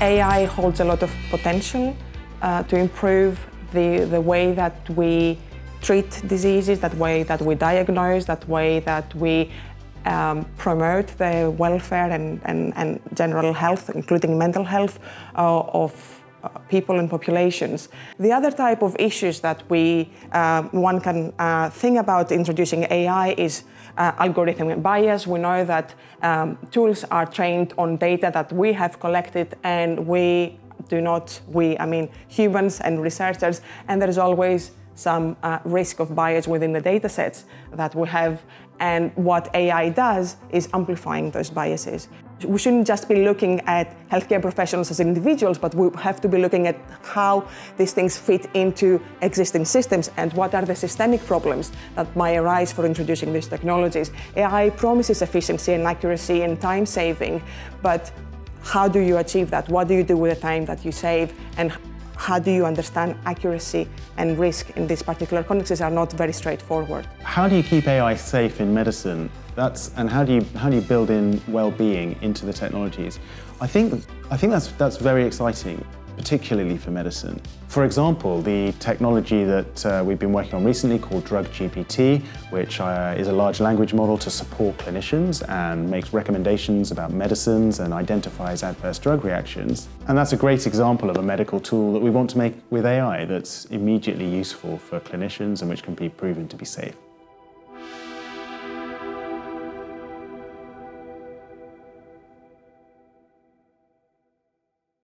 AI holds a lot of potential uh, to improve the, the way that we treat diseases, that way that we diagnose, that way that we um, promote the welfare and, and, and, general health, including mental health uh, of uh, people and populations. The other type of issues that we uh, one can uh, think about introducing AI is uh, algorithmic bias. We know that um, tools are trained on data that we have collected and we do not, we, I mean, humans and researchers, and there is always some uh, risk of bias within the data sets that we have. And what AI does is amplifying those biases. We shouldn't just be looking at healthcare professionals as individuals, but we have to be looking at how these things fit into existing systems and what are the systemic problems that might arise for introducing these technologies. AI promises efficiency and accuracy and time saving, but how do you achieve that? What do you do with the time that you save? And how do you understand accuracy and risk in these particular contexts are not very straightforward. How do you keep AI safe in medicine? That's, and how do you, how do you build in well-being into the technologies? I think, I think that's, that's very exciting particularly for medicine. For example, the technology that uh, we've been working on recently called Drug GPT, which uh, is a large language model to support clinicians and makes recommendations about medicines and identifies adverse drug reactions. And that's a great example of a medical tool that we want to make with AI that's immediately useful for clinicians and which can be proven to be safe.